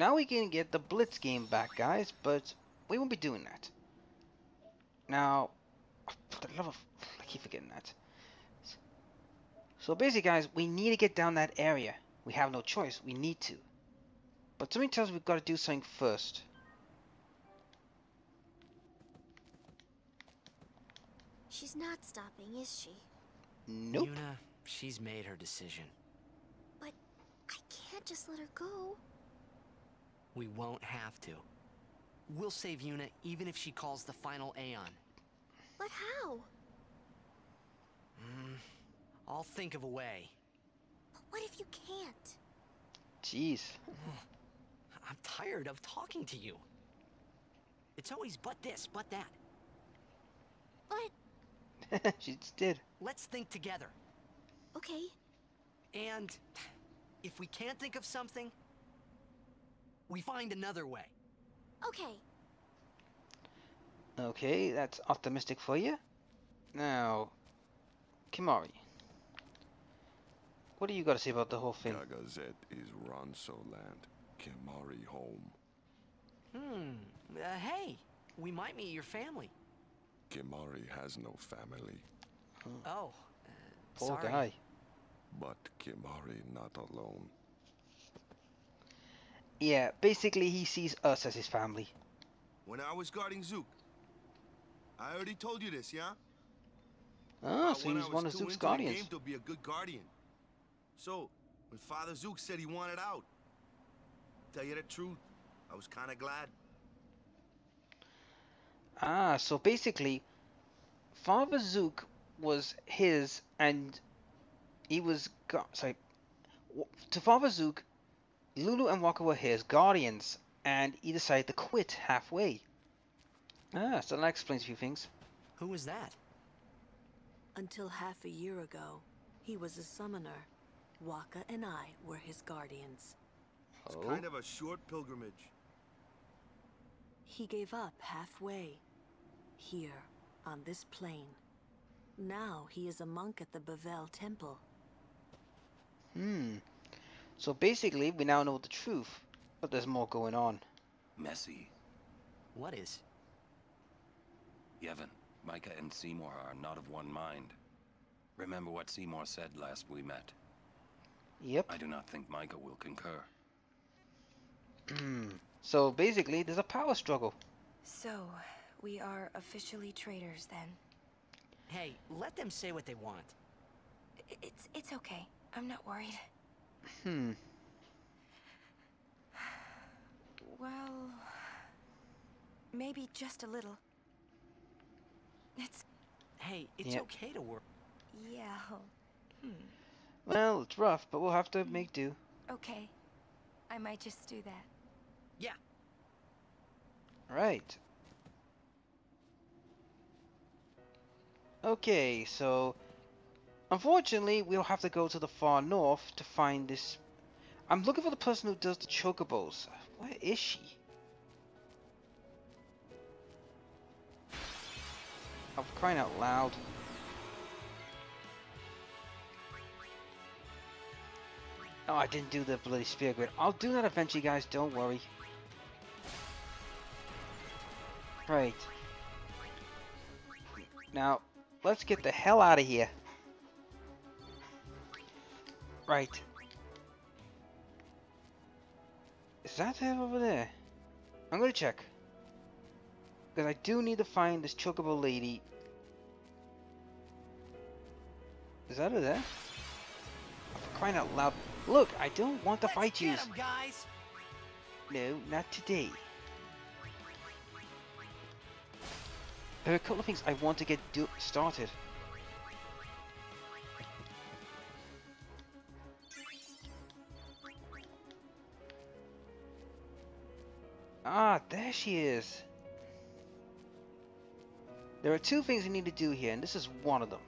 now we can get the Blitz game back, guys, but we won't be doing that. Now, for the love of, I keep forgetting that. So basically, guys, we need to get down that area. We have no choice. We need to. But something tells us we've got to do something first. She's not stopping, is she? Nope. Yuna, she's made her decision. But I can't just let her go. We won't have to. We'll save Yuna even if she calls the final Aeon. But how? Mm, I'll think of a way. But what if you can't? Jeez. I'm tired of talking to you. It's always but this, but that. But, she just did. Let's think together. okay, And if we can't think of something, we find another way. okay. Okay, that's optimistic for you. Now, Kimahri. What do you got to say about the whole thing? Gagazet is Ronso land. Kimahri home. Hmm. Uh, hey, we might meet your family. Kimahri has no family. Oh, uh, Poor sorry. guy. But Kimahri not alone. Yeah, basically he sees us as his family. When I was guarding Zuke. I already told you this, yeah? Ah, so he's was one of Zuke's guardians. game to be a good guardian. So, when Father Zuke said he wanted out, tell you the truth, I was kind of glad. Ah, so basically, Father Zuke was his, and he was sorry. To Father Zuke, Lulu and Wakka were his guardians, and he decided to quit halfway. Ah, so that explains a few things. Who was that? Until half a year ago, he was a summoner. Wakka and I were his guardians. It's Oh, kind of a short pilgrimage. He gave up halfway. Here, on this plain. Now he is a monk at the Bevelle Temple. hmm. So basically, we now know the truth, but there's more going on. Messy. What is? Yevon, Mika and Seymour are not of one mind. Remember what Seymour said last we met. Yep. I do not think Mika will concur. Hmm. So basically, there's a power struggle. So, we are officially traitors then. Hey, let them say what they want. It's it's okay. I'm not worried. Hmm. Well, maybe just a little. It's Hey, it's Yep. okay to work. yeah. Hmm. Well, it's rough, but we'll have to make do. Okay. I might just do that. Yeah. Right. Okay, so unfortunately we'll have to go to the far north to find this. I'm looking for the person who does the chocobos. Where is she? I'm crying out loud. Oh, I didn't do the bloody sphere grid. I'll do that eventually, guys. Don't worry. Right. Now, let's get the hell out of here. Right. Is that her over there? I'm gonna check. Because I do need to find this chocobo lady. Is that her there? I'm crying out loud. Look, I don't want to Let's fight you. guys. No, not today. There are a couple of things I want to get do started. There she is. There are two things we need to do here, and this is one of them.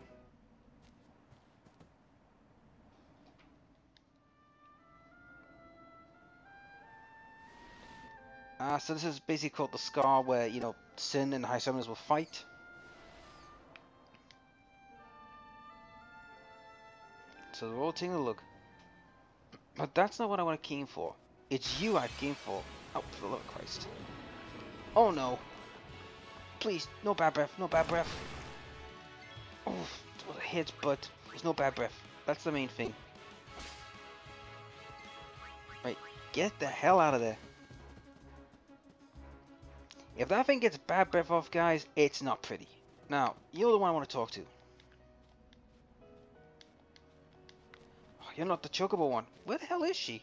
Ah, so this is basically called the Scar, where, you know, Sin and High Summoners will fight. So we're all taking a look. But that's not what I want to key in for. It's you I came for. Oh, for the love of Christ. Oh no. Please, no bad breath, no bad breath. Oh, it was a hit, but there's no bad breath. That's the main thing. Right, get the hell out of there. If that thing gets bad breath off, guys, it's not pretty. Now, you're the one I want to talk to. Oh, you're not the chocobo one. Where the hell is she?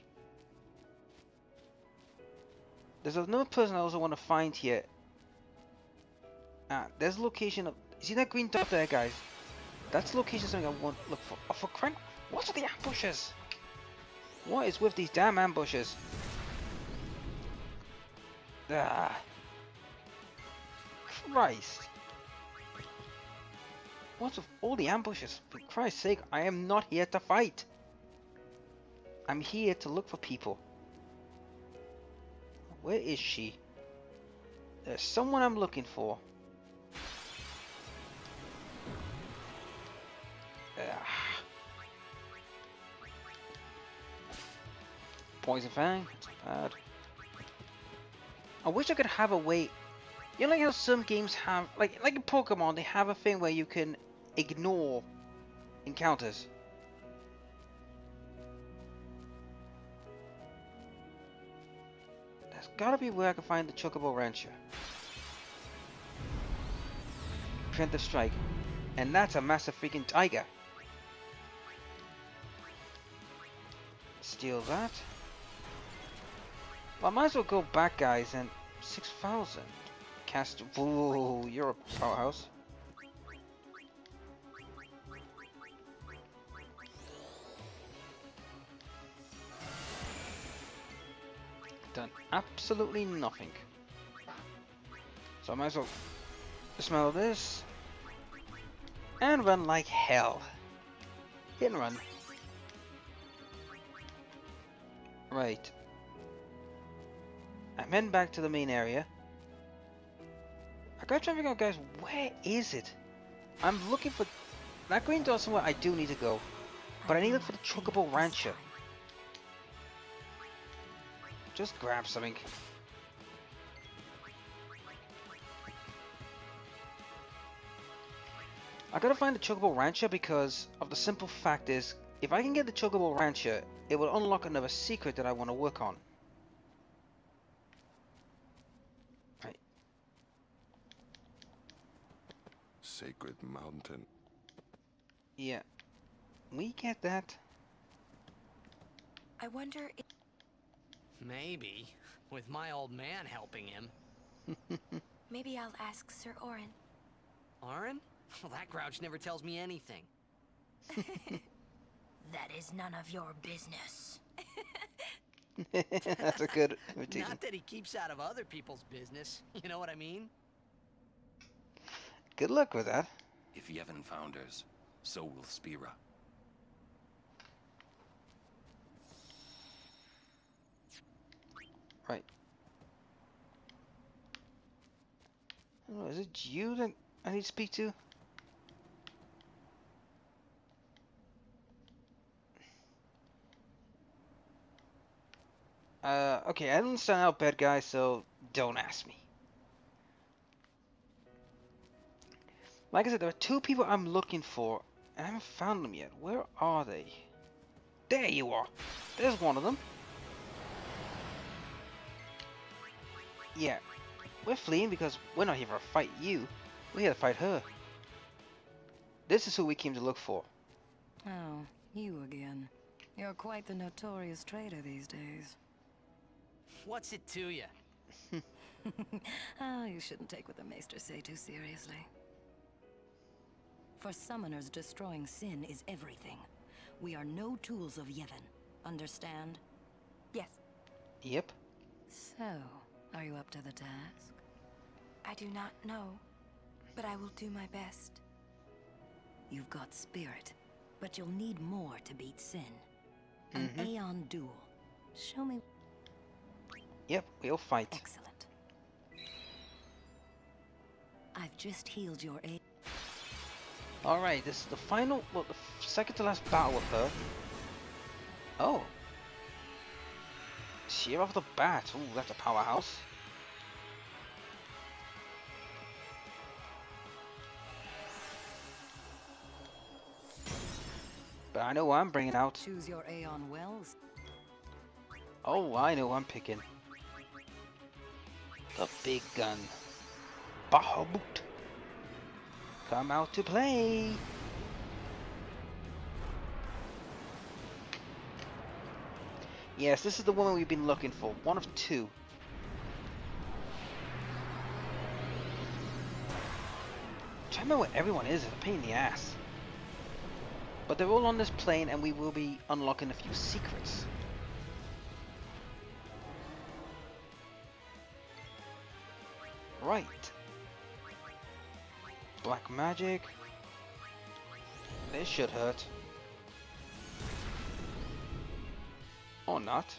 There's another person I also want to find here. Ah, there's a location of... See that green dot there, guys? That's location something I want to look for. Oh, for crank... What's the ambushes? What is with these damn ambushes? Ah. Christ. What's with all the ambushes? For Christ's sake, I am not here to fight. I'm here to look for people. Where is she? There's someone I'm looking for. Ah. Poison Fang, that's bad. I wish I could have a way. You know, like how some games have, like like in Pokemon, they have a thing where you can ignore encounters. Gotta be where I can find the Chocobo Rancher. Preemptive Strike. And that's a massive freaking tiger. Steal that. Well, I might as well go back, guys, and 6,000. Cast. Whoa, you're a powerhouse. Absolutely nothing. So I might as well smell this. And run like hell. Hit and run. Right. I'm heading back to the main area. I gotta try and figure out, guys, where is it? I'm looking for... That green door somewhere I do need to go. But I need to look for the Chocobo Rancher. Just grab something. I gotta find the Chocobo Rancher because of the simple fact is, if I can get the Chocobo Rancher, it will unlock another secret that I want to work on. Right. Sacred Mountain. Yeah. We get that. I wonder if Maybe. With my old man helping him. Maybe I'll ask Sir Auron. Auron? Well, that grouch never tells me anything. That is none of your business. That's a good imitation. Not that he keeps out of other people's business. You know what I mean? Good luck with that. If Yevon founders, so will Spira. Oh, is it you that I need to speak to? Uh, okay, I didn't stand out bad guy, so don't ask me. Like I said, there are two people I'm looking for, and I haven't found them yet. Where are they? There you are. There's one of them. Yeah, we're fleeing because we're not here to fight you. We're here to fight her. This is who we came to look for. Oh, you again. You're quite the notorious traitor these days. What's it to you? oh, you shouldn't take what the Maester say too seriously. For summoners, destroying sin is everything. We are no tools of Yevon. Understand? Yes, Yep. So, are you up to the task? I do not know, but I will do my best. You've got spirit, but you'll need more to beat sin. An mm-hmm. Aeon duel. Show me. Yep, we'll fight. Excellent. I've just healed your A. Alright, this is the final, well, the second to last battle with her. Oh. Sheer off the bat. Ooh, that's a powerhouse. But I know what I'm bringing out. Choose your Aeon Wells. Oh, I know what I'm picking. The big gun. Bahamut. Come out to play. Yes, this is the woman we've been looking for. One of two. trying to remember where everyone is. It's a pain in the ass. But they're all on this plane and we will be unlocking a few secrets. Right. Black magic. This should hurt. Or not.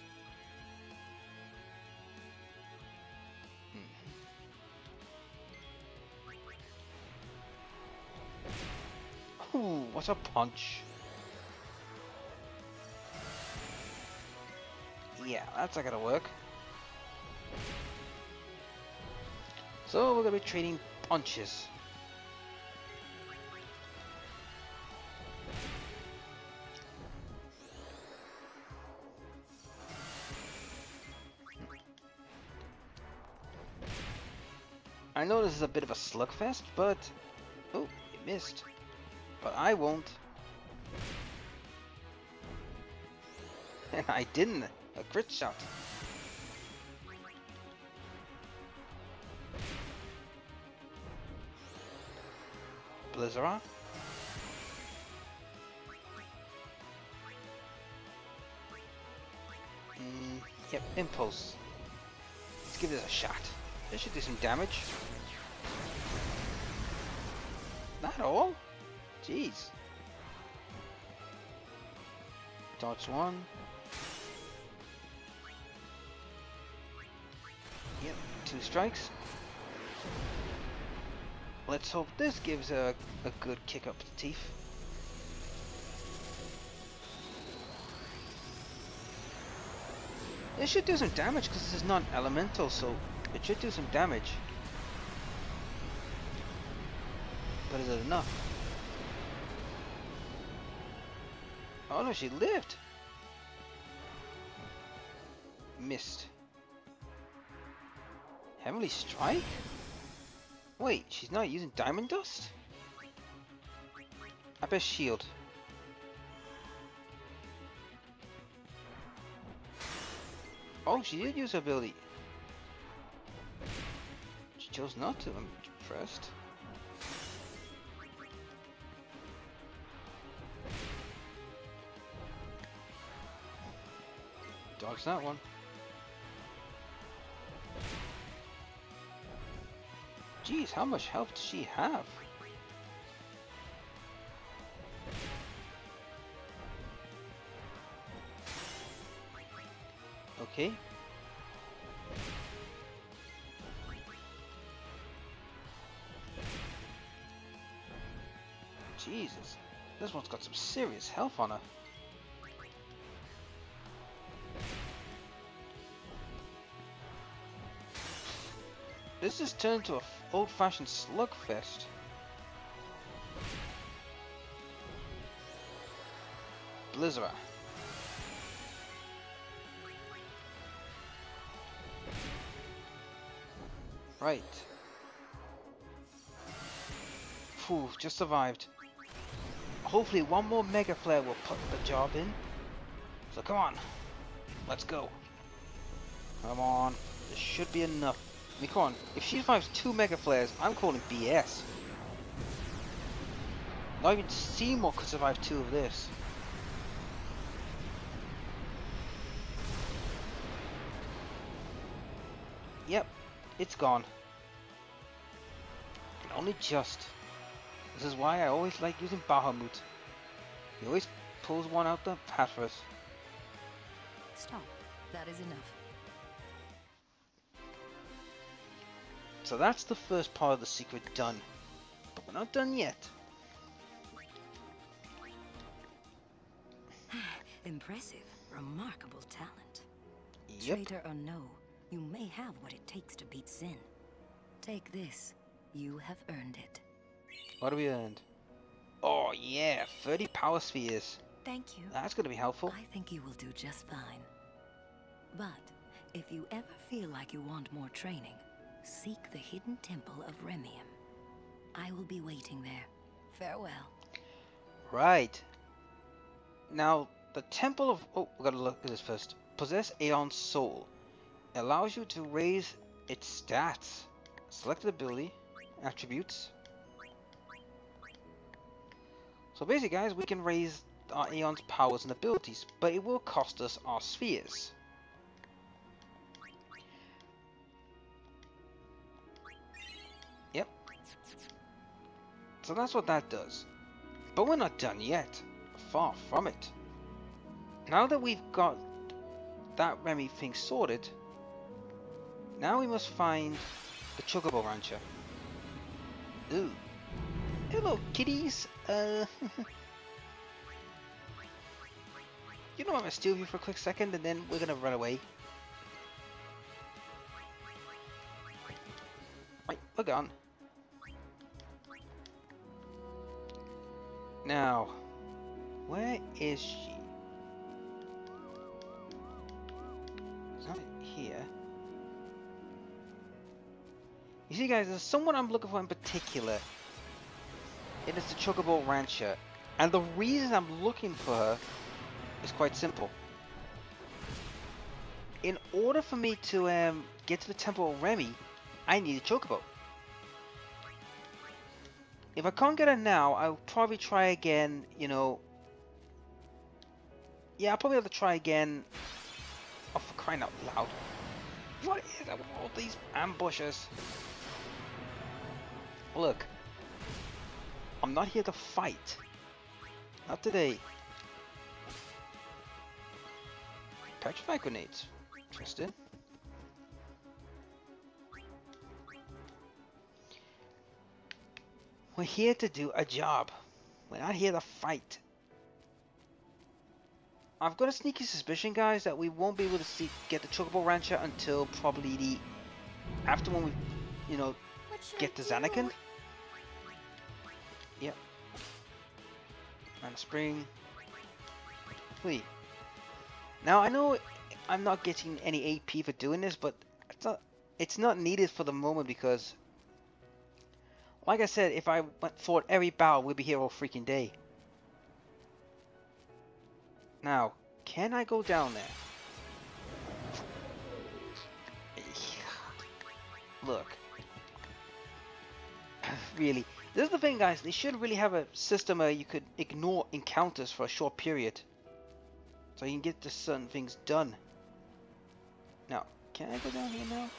Hmm. Ooh, what's a punch? Yeah, that's not gonna work. So we're gonna be trading punches. I know this is a bit of a slugfest, but... Oh, it missed. But I won't. And I didn't. A crit shot. Blizzard. Mm, yep, impulse. Let's give this a shot. This should do some damage. Not all? Jeez. Dodge one. Yep, two strikes. Let's hope this gives a, a good kick up the teeth. This should do some damage because this is not elemental, so it should do some damage. But is it enough? Oh no, she lived! Missed. Heavenly Strike? Wait, she's not using Diamond Dust? I bet Shield. Oh, she did use her ability. She chose not to, um, I'm impressed. Dodge that one. Jeez, how much health does she have? Okay. Jesus, this one's got some serious health on her. This has turned to an old-fashioned slugfest. Blizzard. Right. Phew, just survived. Hopefully one more Mega Flare will put the job in. So come on. Let's go. Come on. This should be enough. I mean, come on. If she survives two Mega Flares, I'm calling BS. Not even Seymour could survive two of this. Yep, it's gone. And only just. This is why I always like using Bahamut. He always pulls one out the hat for us. Stop. That is enough. So that's the first part of the secret done. But we're not done yet. Impressive. Remarkable talent. Yep. Traitor or no, you may have what it takes to beat Sin. Take this. You have earned it. What have we earned? Oh yeah, 30 power spheres. Thank you. That's gonna be helpful. I think you will do just fine. But if you ever feel like you want more training, seek the hidden temple of Remiem. I will be waiting there. Farewell. Right. Now, the Temple of... Oh, we gotta look at this first. Possess Aeon's Soul. Allows you to raise its stats. Select ability. Attributes. So basically, guys, we can raise our Aeon's powers and abilities, but it will cost us our spheres. Yep. So that's what that does. But we're not done yet. Far from it. Now that we've got that Remy thing sorted, now we must find the Chocobo Rancher. Ooh. Hello, kitties. Uh. you know I'm gonna steal you for a quick second and then we're gonna run away. Right, we're gone. Now, where is she? Not here. You see guys, there's someone I'm looking for in particular. It is the Chocobo Rancher. And the reason I'm looking for her is quite simple. In order for me to um, get to the Temple of Remy, I need a Chocobo. If I can't get her now, I'll probably try again, you know. Yeah, I'll probably have to try again. Oh, for crying out loud. What is it with all these ambushes? Look. I'm not here to fight. Not today. Petrify grenades. Interesting. We're here to do a job. We're not here to fight. I've got a sneaky suspicion, guys, that we won't be able to see get the Chocobo Rancher until probably the after when we, you know, get to do? Zanarkand. Yep. And spring. Wait. Now I know I'm not getting any AP for doing this, but it's not it's not needed for the moment because like I said, if I went every battle, we'd be here all freaking day. Now, can I go down there? Look. really. This is the thing, guys. They should really have a system where you could ignore encounters for a short period. So you can get the certain things done. Now, can I go down here now?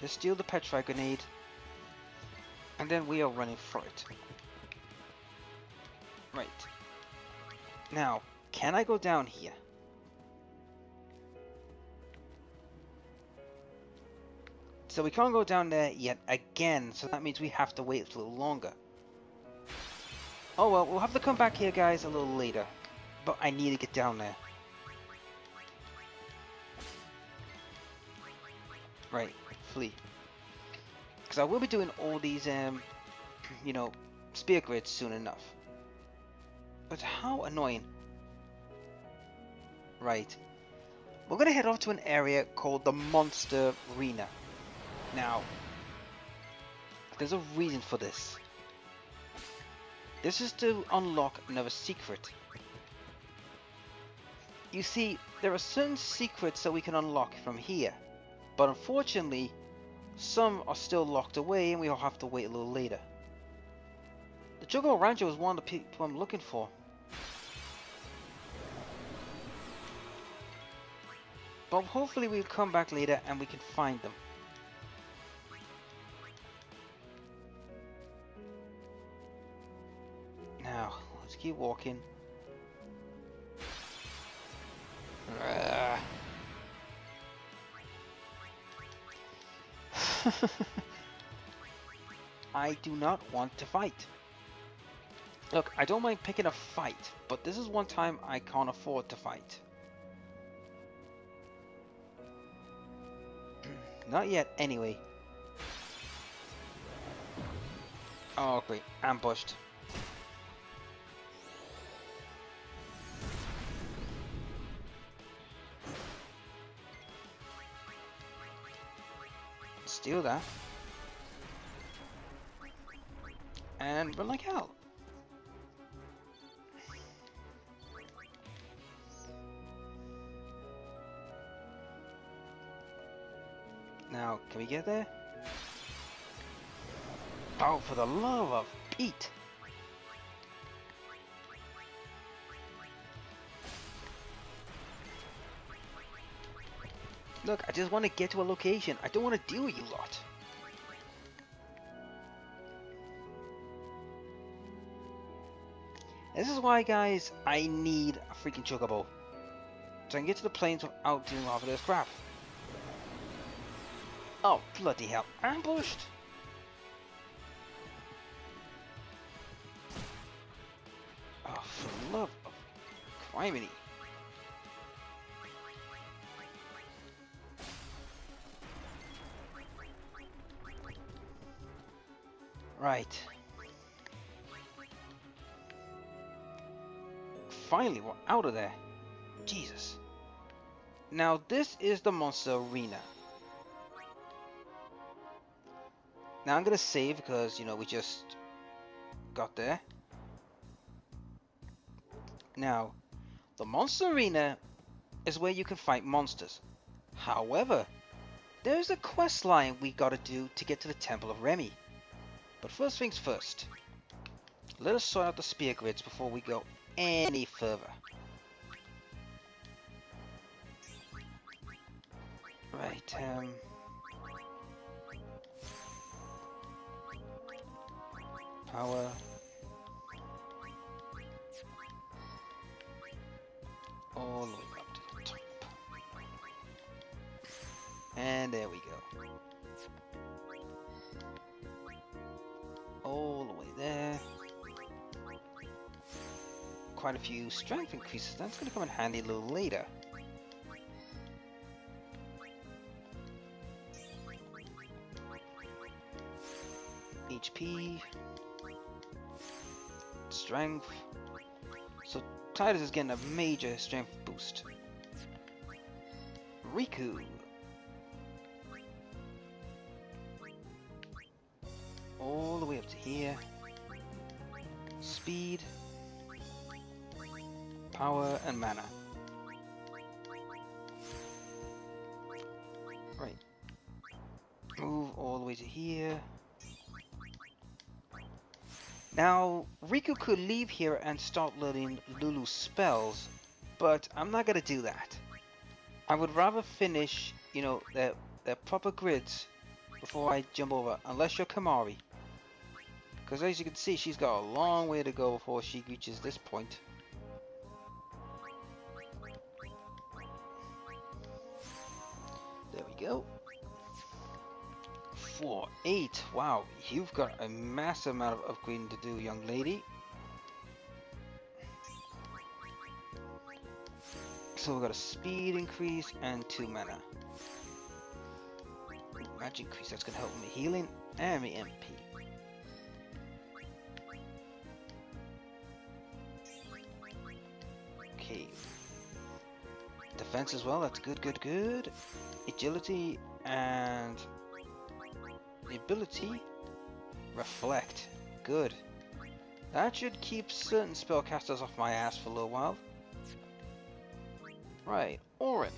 Just steal the petrify grenade. And then we are running for it. Right. Now, can I go down here? So we can't go down there yet again, so that means we have to wait a little longer. Oh well, we'll have to come back here guys a little later. But I need to get down there. Right, flee. Because I will be doing all these, um, you know, sphere grids soon enough. But how annoying. Right. We're going to head off to an area called the Monster Arena. Now, there's a reason for this. This is to unlock another secret. You see, there are certain secrets that we can unlock from here. But unfortunately, some are still locked away and we'll have to wait a little later. The Chocobo Rancher was one of the people I'm looking for. But hopefully we'll come back later and we can find them. Keep walking. I do not want to fight. Look, I don't mind picking a fight, but this is one time I can't afford to fight. Not yet, anyway. Oh, great. Ambushed. Steal that. And run like hell. Now, can we get there? Oh, for the love of Pete! Look, I just want to get to a location. I don't want to deal with you lot. This is why, guys, I need a freaking chocobo. So I can get to the plains without doing all of this crap. Oh, bloody hell. Ambushed! Oh, for love of criminy. Right. Finally, we're out of there. Jesus. Now, this is the monster arena. Now I'm gonna save because, you know, we just got there. Now, the monster arena is where you can fight monsters. However, there's a quest line we gotta do to get to the Temple of Remy. But first things first, let us sort out the sphere grids before we go any further. Right, um... Power... All the way up to the top. And there we go. Quite a few strength increases. That's going to come in handy a little later. HP. Strength. So Tidus is getting a major strength boost. Rikku. All the way up to here. Speed. Power and mana. Right. Move all the way to here. Now, Rikku could leave here and start learning Lulu's spells, but I'm not gonna do that. I would rather finish, you know, their, their proper grids before I jump over, unless you're Kamari. Because as you can see, she's got a long way to go before she reaches this point. Go. Four, eight. Wow, you've got a massive amount of upgrading to do, young lady. So we've got a speed increase and two mana. Magic increase, that's gonna help me healing and me MP. Defense as well, that's good, good, good. Agility and the ability reflect. Good. That should keep certain spellcasters off my ass for a little while. Right, Auron.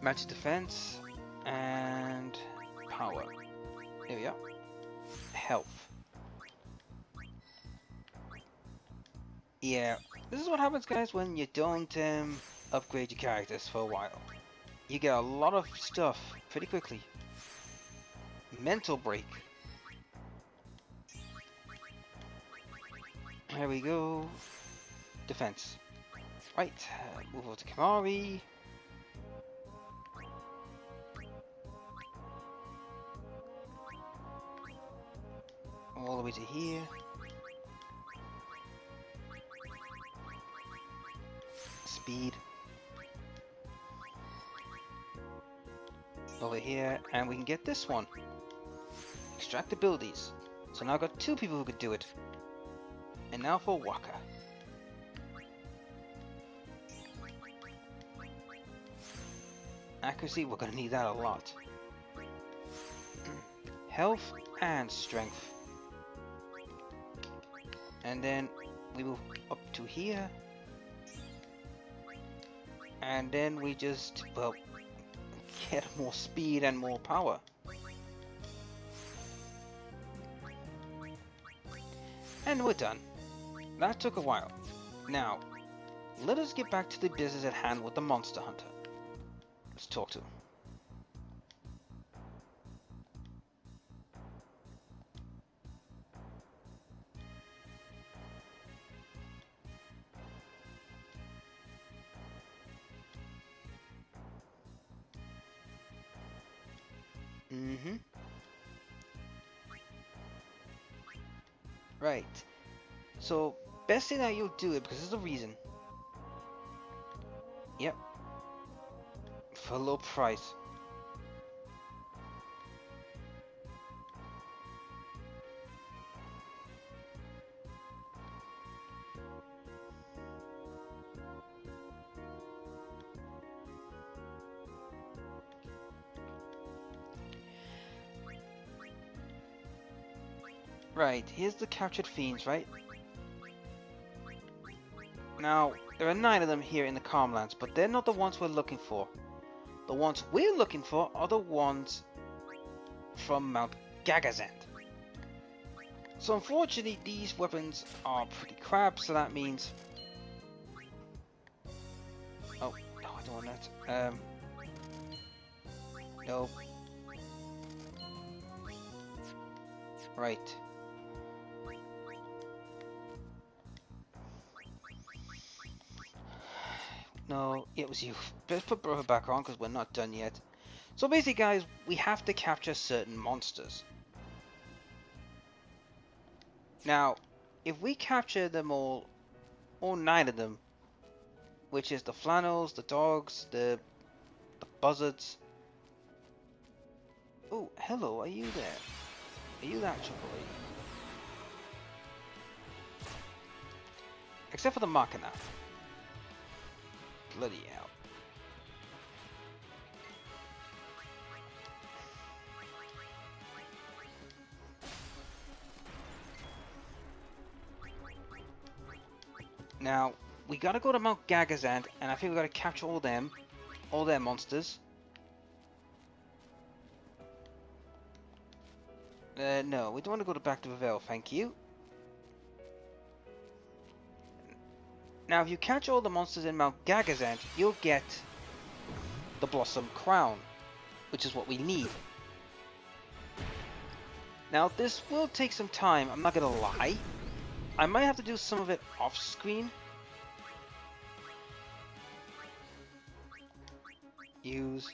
Magic defense and power. Here we are. Health. Yeah, this is what happens guys when you don't um, upgrade your characters for a while. You get a lot of stuff pretty quickly. Mental break. There we go. Defense. Right, uh, move over to Kamari. all the way to here. Speed. Over here, and we can get this one. Extract abilities. So now I've got two people who could do it. And now for Wakka. Accuracy, we're gonna need that a lot. Health and strength. And then we move up to here. And then we just, well, get more speed and more power. And we're done. That took a while. Now, let us get back to the business at hand with the Monster Hunter. Let's talk to him. Right. So, best thing that you'll do it because there's a reason. Yep. For a low price. Here's the captured fiends, right? Now, there are nine of them here in the Calmlands, but they're not the ones we're looking for. The ones we're looking for are the ones from Mount Gagazant. So unfortunately, these weapons are pretty crap, so that means... Oh, no, I don't want that. Um... No. Right. No, it was you. Let's put Brother back on because we're not done yet. So basically, guys, we have to capture certain monsters. Now, if we capture them all, all nine of them, which is the flannels, the dogs, the, the buzzards. Oh, hello, are you there? Are you that Triple Except for the Machina. Bloody hell. Now, we gotta go to Mount Gagazant, and I think we gotta capture all them, all their monsters. Uh, no, we don't want to go to back to Vavel, thank you. Now, if you catch all the monsters in Mount Gagazant, you'll get the Blossom Crown, which is what we need. Now, this will take some time, I'm not gonna lie. I might have to do some of it off screen. Use.